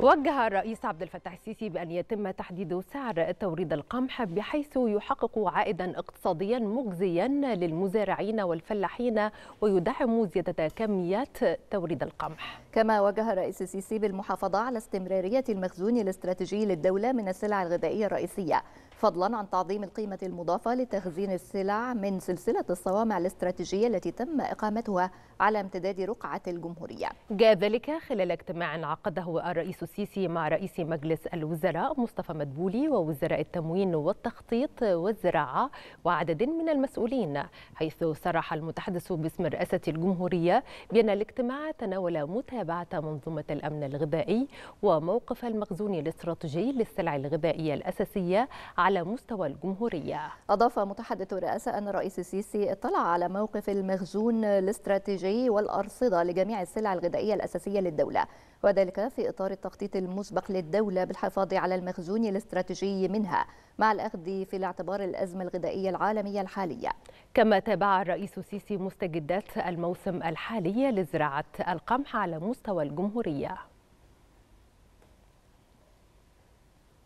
وجه الرئيس عبد الفتاح السيسي بأن يتم تحديد سعر توريد القمح بحيث يحقق عائدا اقتصاديا مجزيا للمزارعين والفلاحين ويدعم زيادة كميات توريد القمح. كما وجه الرئيس السيسي بالمحافظة على استمرارية المخزون الاستراتيجي للدولة من السلع الغذائية الرئيسية. فضلا عن تعظيم القيمة المضافة لتخزين السلع من سلسلة الصوامع الاستراتيجية التي تم إقامتها على امتداد رقعة الجمهورية. جاء ذلك خلال اجتماع عقده الرئيس السيسي مع رئيس مجلس الوزراء مصطفى مدبولي ووزراء التموين والتخطيط والزراعة وعدد من المسؤولين حيث صرح المتحدث باسم رئاسة الجمهورية بأن الاجتماع تناول متابعة منظومة الأمن الغذائي وموقف المخزون الاستراتيجي للسلع الغذائية الأساسية على مستوى الجمهورية. أضاف متحدث الرئاسة أن الرئيس السيسي اطلع على موقف المخزون الاستراتيجي والأرصدة لجميع السلع الغذائية الأساسية للدولة وذلك في إطار التخطيط المسبق للدولة بالحفاظ على المخزون الاستراتيجي منها مع الأخذ في الاعتبار الأزمة الغذائية العالمية الحالية. كما تابع الرئيس السيسي مستجدات الموسم الحالي لزراعة القمح على مستوى الجمهورية.